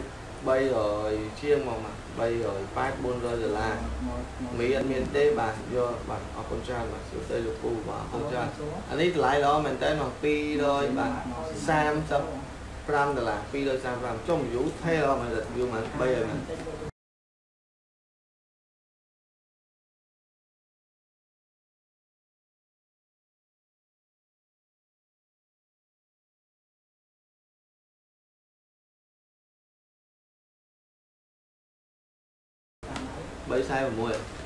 x 300ជាងមកមក380 400ដុល្លារមីអត់មានទេបាទយកបាទអរគុណច្រើនបាទសួស្តីលោកពូបាទអរគុណច្រើនអានេះតម្លៃល្អមែនតើមក200បាទ35ដុល្លារ235ចុះ view ថេល្អមែន view មែន3ហើយមែន 346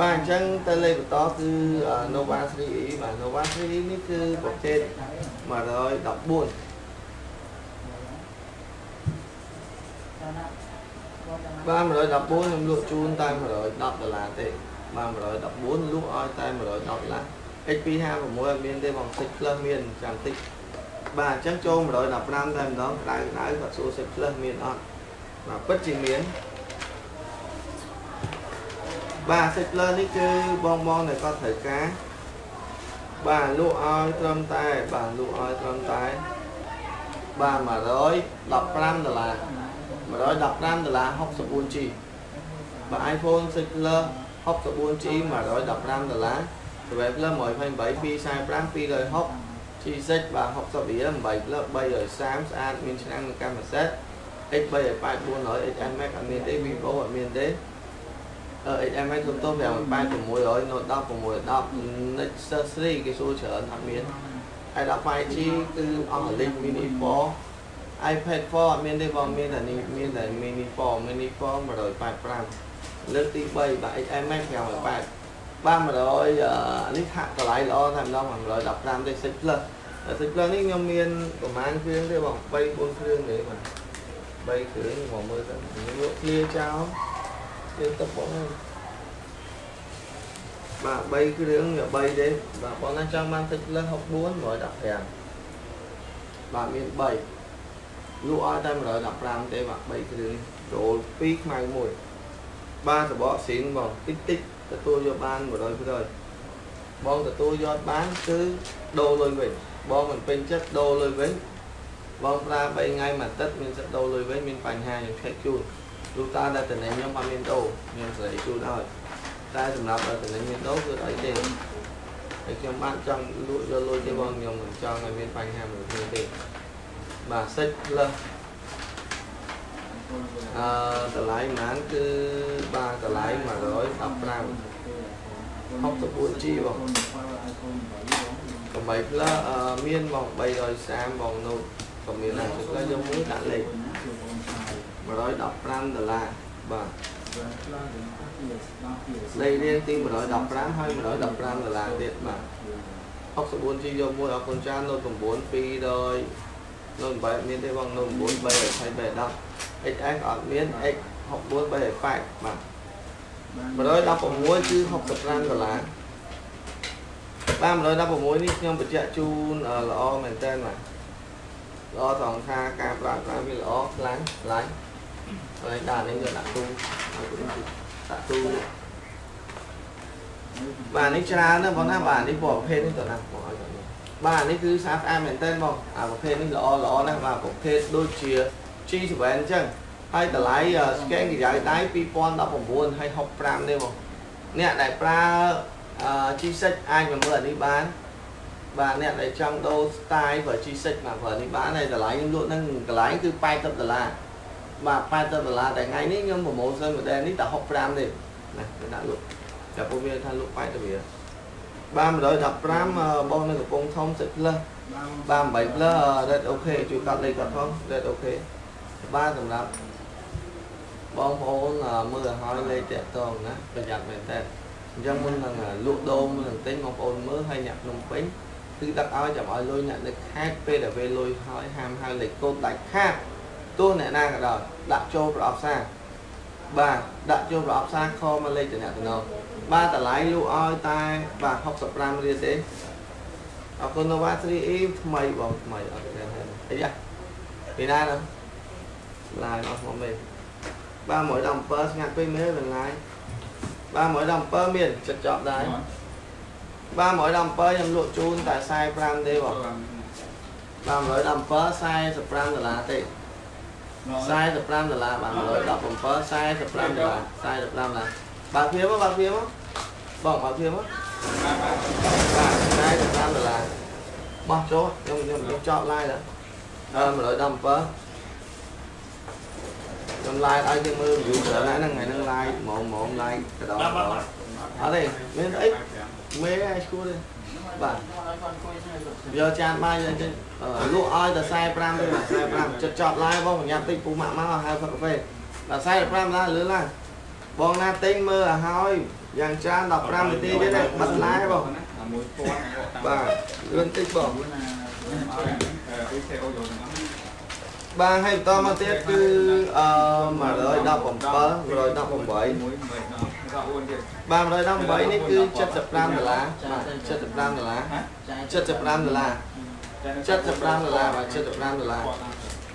បាទអញ្ចឹងទៅលេខបន្តគឺ Nova 3E បាទ Nova 3E នេះគឺប្រភេទ114បាទ114ខ្ញុំលក់ជូនតែ110ដុល្លារទេបាទ114លក់ឲ្យតែ110ដុល្លារ X256 អត់មានទេបង6 plus មានចាំតិចបាទអញ្ចឹងចូល115តែម្ដងក្តៅក្តៅគាត់សួរ6 plus មានអត់បាទពិតជាមាន បាទ settler នេះគឺបងបងដែលគាត់ត្រូវការបាទលក់ឲ្យត្រឹមតែបាទលក់ឲ្យត្រឹមតែបាទ115ដុល្លារ115ដុល្លារ 64G បាទ iPhone settler 64G 115ដុល្លារ Traveler 128 245 260 G6 បាទ60រៀល8 plus 330ស្អាតមានឆ្នាំងនិងកាមេរ៉ា X3 8400 XM Max អត់មានទេ Vivo អត់មានទេ XMX សុំទោស58600 Note 10 610 Nexus 3គេសួរច្រើនអត់មាន i10 5G គឺអស់លីង Mini 4 iPad 4អត់មានទេបងមានតែនេះមានតែ Mini 4 Mini 4 185លើកទី3បាទ XMX 580បាទ100នេះហាក់តម្លៃល្អតែម្ដង115ទេ6 plus 6 plus នេះខ្ញុំមានប្រហែលគ្រឿងទេបង3 4គ្រឿងទេបាទ3គ្រឿងមកមើលទៅខ្ញុំលក់ឃ្លាចោលយើងទៅបងបាទ3គ្រឿង3ទេបាទបងណាចង់បានទឹកលើស64 115បាទមាន3លក់ឲ្យតែ115ទេបាទ3គ្រឿងចូល 2ខ្មៅ1បាទសបកស៊ីនបងតិចតិចទទួលយកបាន100%បងទទួលយកបានគឺដូរលុយវិញបងមិនពេញចិត្តដូរលុយវិញបងប្រើ3ថ្ងៃមួយទឹកមានសិទ្ធដូរលុយវិញមានបញ្ហាខ្ញុំឆែ កជូនលុះតើតែតំណែងខ្ញុំអត់មានដូរខ្ញុំសេរីជូនឲ្យតែសម្រាប់តំណែងមានដូរគឺអីទេហើយខ្ញុំបានចង់លក់យកលុយទេបងខ្ញុំមិនចង់ឲ្យមានបញ្ហាមួយគ្នាទេបាទសិចលើស 115 64G បង8 plus មានបង330បងណូតក៏មានដែរគឺយកមួយដាក់លេខ115ដុល្លារបាទលេខរៀងទី115ហើយ115ដុល្លារទៀតបាទ 64G យកមួយអរគុណច្រើននៅ9 200នៅ8មានទេបងនៅ9 320 310 XS អត់មាន X 64 380បាទ116គឺ65ដុល្លារបាទ116នេះខ្ញុំបញ្ជាក់ជូនល្អមែនតើបាទល្អត្រង់ថាការប្រើប្រាស់វាល្អខ្លាំងខ្លាំង ហើយដាក់នេះយកដាក់ទូដាក់ទូបាទនេះច្រើនណាស់បងណាបាទនេះប្រភេទនេះតើណាបងឲ្យបាទនេះគឺស្អាតស្អាតមែនទែនបងអាប្រភេទនេះល្អល្អណាស់បាទប្រភេទដូចជា G7 អញ្ចឹងហើយតម្លៃ scan កម្ដៅដៃ2019ហើយ65ទេបងអ្នកដែលប្រើ G6 អាចមកមើលអានេះបានបាទអ្នកដែលចង់ដូរ style បើ G6 មកប្រើនេះបានហើយតម្លៃខ្ញុំលក់នឹងកន្លែងគឺ80ដុល្លារ បាទ80ដុល្លារតែថ្ងៃនេះខ្ញុំប្រម៉ូសិន model នេះតែ65ទេណាខ្ញុំដាក់លក់តែពួកវាថាលក់80រៀលបាទ115បងនៅកំពង់ធំសិតផ្លឹះបាទ8ផ្លឹះ red okay ជួយកាត់លេខគាត់ផង red okay បាទសម្រាប់បងប្អូនមើលឲ្យលេខតាក់តងណាប្រយ័ត្នមែនតើអញ្ចឹងមុននឹងលក់ដូរមុននឹងទិញបងប្អូនមើលឲ្យអ្នកភ្នំពេញគឺដាក់ឲ្យចាំឲ្យលុយអ្នកនៅខេត្តពេលដែលពេលលុយហើយហាមហៅលេខកូដដាច់ខាត ទោះអ្នកណាក៏ដោយដាក់ចូលប្រអប់សារបាទដាក់ចូលប្រអប់សារខមកលេខតំណតំណងបាទតម្លៃលក់ឲ្យតែបាទ65រៀលទេអរគុណ Nova 3E ថ្មីបងថ្មីអត់ទេអីយ៉ាពីណាណាឡាយអស់មកមេបាទ117ស្ងាត់ពេកមែនបន្លាយបាទ117មានចិត្តចប់ដែរបាទ117ខ្ញុំលក់ជូនតែ45ទេបងបាទ117 45ដុល្លារទេ 45ដុល្លារបាទ117 45ដុល្លារ45ដុល្លារបើព្រាមបើព្រាមបងបើព្រាមបាទ45ដុល្លារបោះចូលខ្ញុំខ្ញុំខ្ញុំចប់ live ដល់អឺ117ខ្ញុំ live ឲ្យជាងមើល view ច្រើនណាស់ហ្នឹងថ្ងៃហ្នឹង live ហ្មងហ្មង live កដងអត់ទេមានអីមេឲ្យឈួរទេ បាទយកចានបាយយកចេញលក់ឲ្យតែ45ទេបាទ45ចិត្តចប់ live បងប្រញាប់តិចពូម៉ាក់មកហៅផឹកកាហ្វេដល់45ដុល្លារលឿនឡើងបងណាទិញមើលឲ្យហើយយ៉ាងច្រើន15នាទីទៀតណាបិទ live បងបាទលឿនតិចបងបាទហើយបន្តមកទៀតគឺអឺ117 118 បាទ118នេះគឺ75ដុល្លារបាទ75ដុល្លារ75ដុល្លារ75ដុល្លារបាទ75ដុល្លារ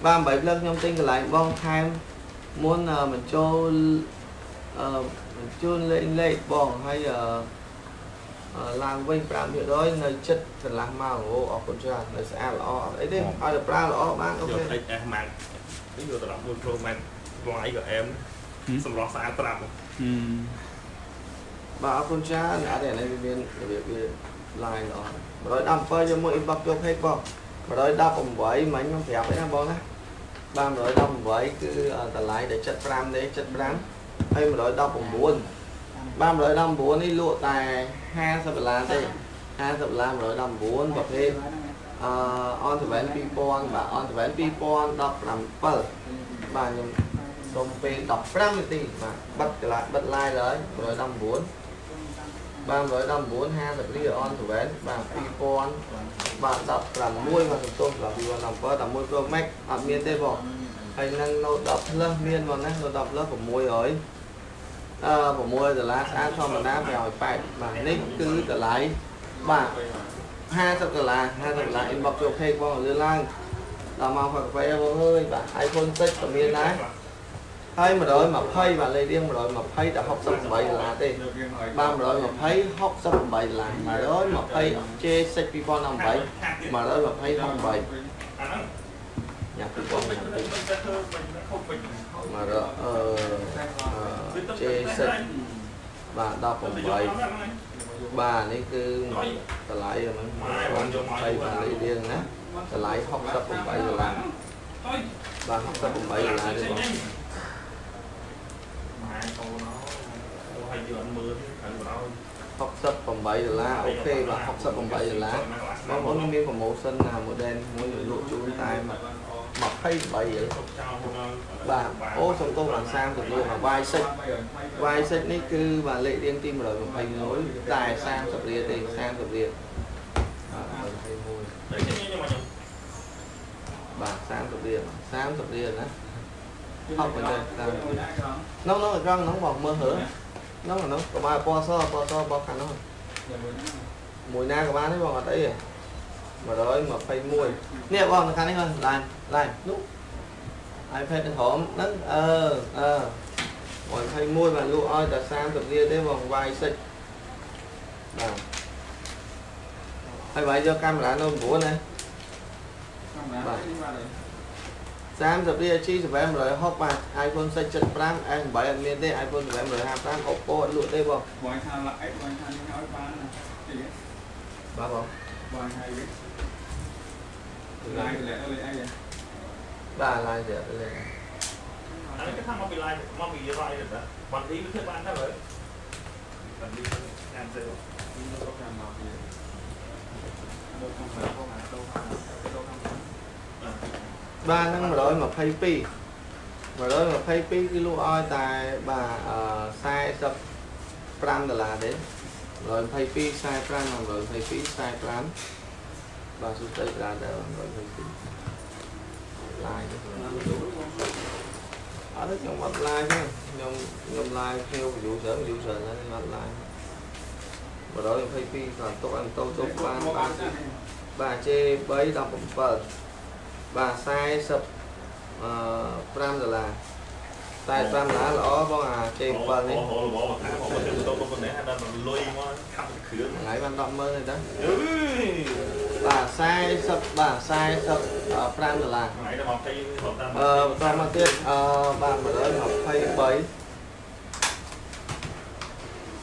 បាទ8ភ្លើងខ្ញុំទិញកន្លែងបងថែមមុនបញ្ចូលអឺបញ្ជូនលេខលេខបងហើយអឺឡើងវិញ5%នៅចិត្តកន្លះម៉ោងអូអរគុណច្រើននៅស្អាតល្អអត់អីទេឲ្យតែប្រើល្អបានអូខេយក XS Max នេះយកទៅ11 Pro Max វាយក៏អែម សម្រស់ស្អាតត្រាប់បាទអរគុណច្រើនអត់ទេនេះវាមានរបៀបវា line ល្អ117យកមួយ inbox យក page បង118មិញខ្ញុំប្រាប់ឯណាបងណាបាទ118គឺតម្លៃដែល75ទេ75ហើយ119បាទ119នេះលក់តែ50ដុល្លារទេ50ដុល្លារ119ប្រភេទអឺ on 7 2000បាទ on 7 2017បាទខ្ញុំ សូមពេល15នាទីបាទបិទកន្លែបិទ live ហើយ119បាទ119 50រៀល on 7បាទ2000បាទ16បាទសំទោសបាទ2017តែមួយ Pro Max អត់មានទេបងហើយនឹង Note 10 Plus មានមកណា Note 10 Plus 600អឺ6ដុល្លារស្អាតធម្មតា880បាទនេះគឺតម្លៃបាទ50ដុល្លារ50ដុល្លារ inbox ចូល page បងលឿនឡើងដល់មកផឹកកាហ្វេបងអើយបាទ iPhone 6ក៏មានដែរ ហើយ120បាទលេខរៀង120តែ68ដុល្លារទេបាទ120 68ដុល្លារ120 J6 2018 120 68ញ៉ាំពីបងញ៉ាំពីមកអឺ J6 បាទ18បាទនេះគឺតម្លៃហ្នឹង20បាទលេខរៀងណាតម្លៃ68ដុល្លារបាទ68 ដុល្លារទេបងម៉ែកូន nó hay giờ anh mưa anh bảo 68ដុល្លារអូខេបាទ68ដុល្លារបងប្អូនមានប្រូម៉ូសិនណា model មួយលក់ជូនតែ23រៀលបាទអូសំទោសបាន30រៀលមក Y6 Y6 នេះគឺបាទលេខរៀងទី121តែ 30រៀលទេ30រៀលបាទ30រៀល30រៀលណាហប់មែនទេតាមនោះនោះត្រង់នោះបងមើលហឺនោះនោះកុំឲ្យពណ៌សពណ៌សបោះខាងនោះមួយណាក៏បានទេបងអត់អីទេ121នេះបងខាងនេះហ្នឹងឡានឡាននោះ iPad នឹងហមហ្នឹងអឺអឺ121បាទលក់ឲ្យតែ 30រៀលទេបង Y6 បាទហើយបាយយកកាមេរ៉ានៅ9ណាបាទ30រៀល G7 160បាទ iPhone 6 75 S8 អត់មានទេ iPhone 7 155 Oppo អត់លក់ទេបងបងថាឡាក់អេបងថានេះឲ្យបានណាទីបាទបងបងឲ្យវិញឡាយលេអីអីបាទឡាយទៀតលេ anh cái thằng mà bị like mà bị like rồi đó bạn đi với các bạn đó rồi bạn đi làm gì rồi ទៅតាមមកវាដល់ខាងខាងបងអាទៅខាងទៅខាង បាទហ្នឹង122 122គឺលក់ឲ្យតែបាទអឺ45ដុល្លារទេ122 45 122 45បាទសុទ្ធតែច្រើនដែរ122ឡាយទៅអត់ទេខ្ញុំអត់ឡាយទេខ្ញុំខ្ញុំឡាយខ្ញុំ view ច្រើន view ច្រើនហើយខ្ញុំអត់ឡាយ122គាត់ទុកឲ្យតូទុកបានបានបាទ J3 17 បាទ40អឺ5ដុល្លារតែ5ដុល្លារល្អបងអា J7 នេះ Ồ, ồ, bỏ mà thả bỏ mà đừng tôi con này hay là lùi mà khắp cái cửa ថ្ងៃបាន100000ទេតា Ừ. បាទ40បាទ45ដុល្លារថ្ងៃដល់មកទីមកតាមអឺបន្តមកទៀតអឺបាទ123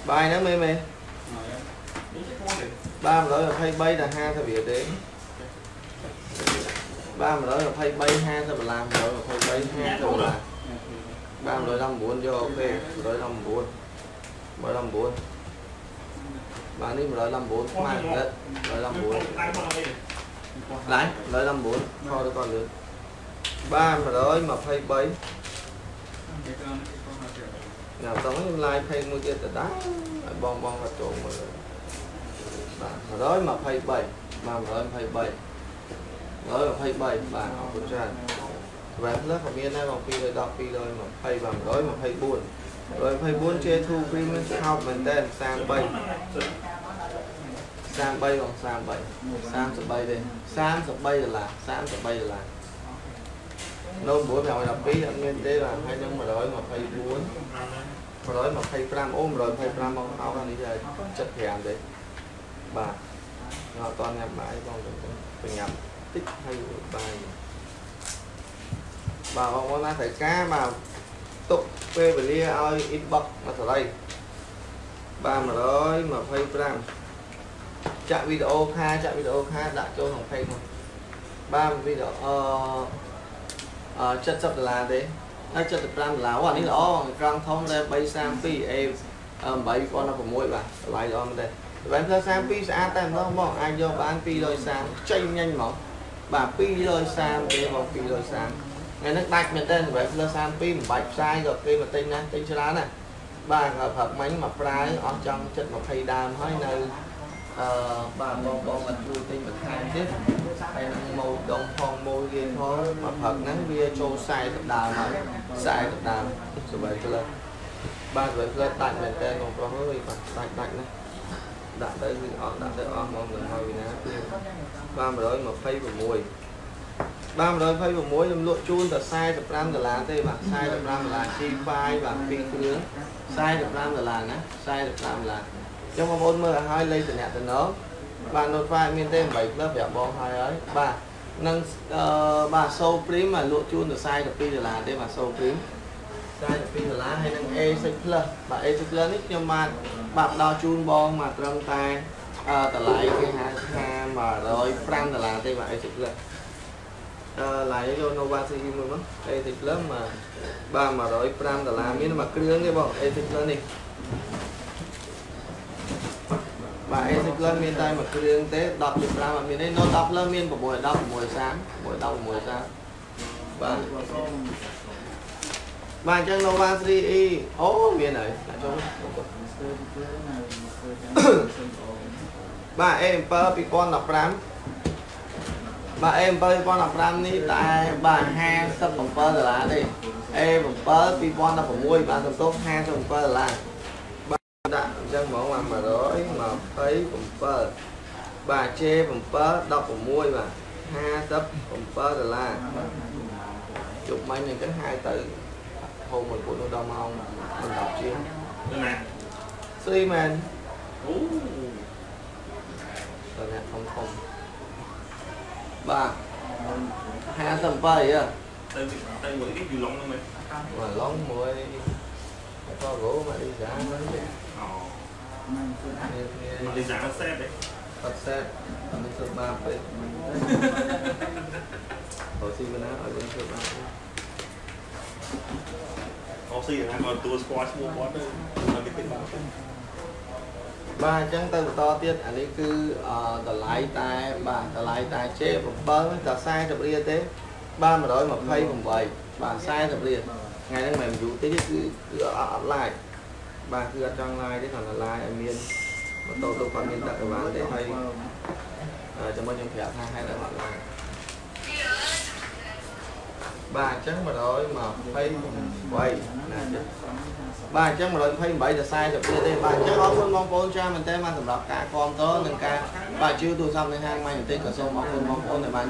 បាយហ្នឹងមេមេនេះជាគួរទេបាទ123តែ50រៀលទេ 300 là phay 3 2 ទៅ 500rồi phay 3 2ទៅ500 319យកអូខេ119 119បាទនេះ154ខ្មែរដិត154ឡាយ154ខទៅគាត់លឿន323ណាតោះខ្ញុំឡាយផេកមួយទៀតទៅដែរឲ្យបងបងគាត់ចូលមើលបាទ123 323 123បាទអរគុណច្រើនសម្រាប់ខ្លះក៏មានដែរមក210 220 124 124 J2 Premium Top មែនតើ33 33បង33 33ទេ33ដុល្លារ33ដុល្លារនៅ9512អត់មានទេបាទហើយនឹង124 125អូ125បងអោនេះជា75ទេបាទអត់តញ៉ាំបាយបងទៅញ៉ាំ តិចហើយបាយបាទបងប្អូនណាត្រូវការបាទទុកពេលវេលាឲ្យ inbox មកសេរីបាទ125ចាក់វីដេអូខាចាក់វីដេអូខាដាក់ចូលក្នុង page មកបាទវីដេអូអឺ70ដុល្លារទេហើយ75ដុល្លារអូអានេះល្អក្រង់ធំដែរ332 A 8016បាទតម្លៃល្អមែនទេបែបផ្លូវ32ស្អាតតែម្ដងបងអាចយកបាន230ចេញ nhanh ហ្មង បាទ230ទេបង230ថ្ងៃនេះដាច់មែនទេបែបផ្លូវ32មិនបាច់ផ្សាយក៏គេមកទិញណាទិញច្រើនណាបាទព្រឹកមិញមកប្រាយអស់ចង់ចិត្ត20ដើមហើយនៅអឺបាទបងបងអត់ជួយទិញបន្ថែមទៀតហើយនឹងម៉ូដងផងម៉ូវាផងមកផឹកហ្នឹងវាចូល40ដើមហើយ40ដើមសបាយក្លឹបបាទសបាយក្លឹបដាច់មែនតើបងប្រុសអើយបាទដាច់ដាច់ណា ដាក់ទៅគឺអស់ដាក់ទៅអស់មកនឹងហើយវិណាគឺបាទ126បាទ126ខ្ញុំលក់ជូនតែ45ដុល្លារទេបាទ45ដុល្លារ G5 បាទ2គ្រឿង45ដុល្លារណា45ដុល្លារចឹងបងប្អូនមើលឲ្យហើយលេខតំណតំណងបាទ notify មានទេ8 club ប្រាប់បងហើយហើយបាទនឹងអឺបាទ Soul Prim មកលក់ជូនទៅ42ដុល្លារទេបាទ Soul Prim 42ដុល្លារហើយនឹង A6 Plus បាទ A6 Plus នេះខ្ញុំបានបាទផ្ដល់ជូនបងមកត្រឹមតែអឺតម្លៃគេហៅថា105ដុល្លារទេបាទ A6 Plus អឺឡាយយក Nova CD មួយមក A6 Plus មកបាទ105ដុល្លារមានមួយគ្រឿងទេបង A6 Plus នេះបាទ A Cyclone មានតែមួយគ្រឿងទេ10.5អត់មានទេ Note 10 Plus មាន6 10 6 30 6 10 6 30បាទ បាទអញ្ចឹង Nova 3E អូមានហើយដាក់ចូលបាទ A7 2015បាទ A7 2015នេះតែបាទ57ដុល្លារទេ A7 2016បាទសំទុក57ដុល្លារដាក់អញ្ចឹងហ្មងបាទ127បាទ J7 16បាទ57ដុល្លារជប់មិញអញ្ចឹងហៅទៅហូប មួយពួកនោះដល់ម៉ោង10ជាងណាស្រីមែនអូតើអ្នកធំធំបាទ57អីទៅទៅមួយនេះយូឡុងហ្នឹងមែន mà lón mùi có gỗ mà đi giả nó អូ nghe មក nghe ទីសាសេតទេ tập set ở bên sơ ba bên hồi xin bên đó ở bên sơ ba អូស៊ីណាក៏តួស្គាល់ឈ្មោះគាត់ទៅមកទីបាទបាទអញ្ចឹងទៅបន្តទៀតអានេះគឺអតម្លៃតែបាទតម្លៃតែ J7 តែ40រៀលទេបាទ128បាទ40រៀលថ្ងៃហ្នឹងមិនយូរតិចទេគឺគឺអត់អត់ឡាយបាទគឺអត់ចង់ឡាយទេគ្រាន់តែឡាយឲ្យមានម៉ូតូទៅគាត់មានទឹកអីបានទេហើយអឺចាំមកខ្ញុំប្រាប់ថាហេតុអីអត់ឡាយ បាទអញ្ចឹង128ណាចឹងបាទអញ្ចឹង128ដល់40ទៀតទេបាទអញ្ចឹងអរគុណបងប្អូនចាស់មែនតើមកសម្រាប់ការគាំទ្រនិងការបាទជឿទូរស័ព្ទនៅហាងម៉ៃបន្តិចក៏សូមអរគុណបងប្អូនដែលបាន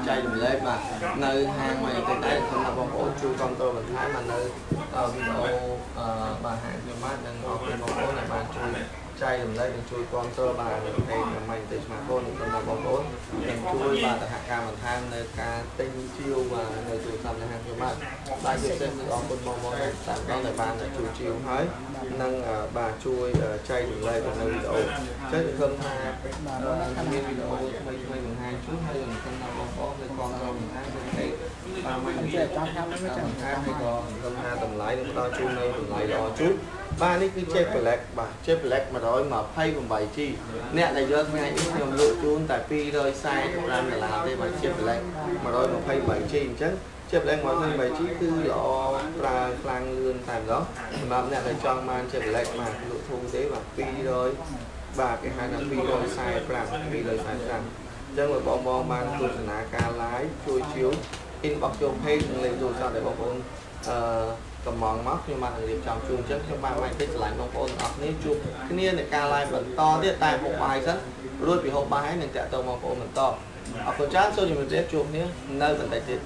ចែករំលែកបាទនៅហាងម៉ៃបន្តិចដែរសម្រាប់បងប្អូនជួយគាំទ្របន្ថែមមកនៅវីដេអូអឺបាទហាងខ្ញុំបាទនិងអរគុណបងប្អូនដែលបានជួយចចែករំលែកនិងជួយគ្រប់គ្រងបាននៅពេលកម្មវិធី smartphone និងសម្រាប់បងប្អូននិងជួយបាទសហការបន្ថែមនៅការទិញជាវបាទនៅទូរស័ព្ទនៅហាងខ្ញុំបាទបាទជាពិសេសគឺអរគុណបងប្អូនដែលតាមដងដែលបានជួយជាវហើយនិងបាទជួយចែករំលែកនៅវីដេអូចឹងខ្ញុំថាមានវីដេអូថ្មីថ្មីបង្ហាញជូនហើយខ្ញុំថាបងប្អូនគឺគ្រប់គ្រងបន្ថែមទៅពេកបាទមិនចេះចង់ថាមិនចាំបន្ថែមហើយក៏ខ្ញុំថាតម្លៃនឹងផ្ដល់ជូននៅតម្លៃល្អជូន បាទនេះគឺ Jet Black បាទ Jet Black 128G អ្នកដែលយកថ្ងៃនេះខ្ញុំលក់ជូនតែ245ដុល្លារទេបាទ Jet Black 128G អញ្ចឹង Jet Black 128G គឺល្អប្រើខ្លាំងលឿនតែម្ដងសម្រាប់អ្នកដែលចង់បាន Jet Black បាទលក់ធូរទេបាទ200បាទគេហៅថា245 245អញ្ចឹងបើបងបងបានទស្សនាការ live ជួយជាវ inbox ចូល page និងលេខទូរស័ព្ទដែលបងប្អូនអឺ កំងមកខ្ញុំបានរៀបចំជូនអញ្ចឹងខ្ញុំបានមកតិចឆ្លាញ់បងប្អូនទាំងអស់គ្នាជួបគ្នាในការ live បន្តទៀតតែហូបបាយសិនរួចពីហូបបាយហើយនឹងតាក់ទងបងប្អូនបន្តអរគុណច្រើនសូមជម្រាបជួបគ្នានៅបន្តទៀត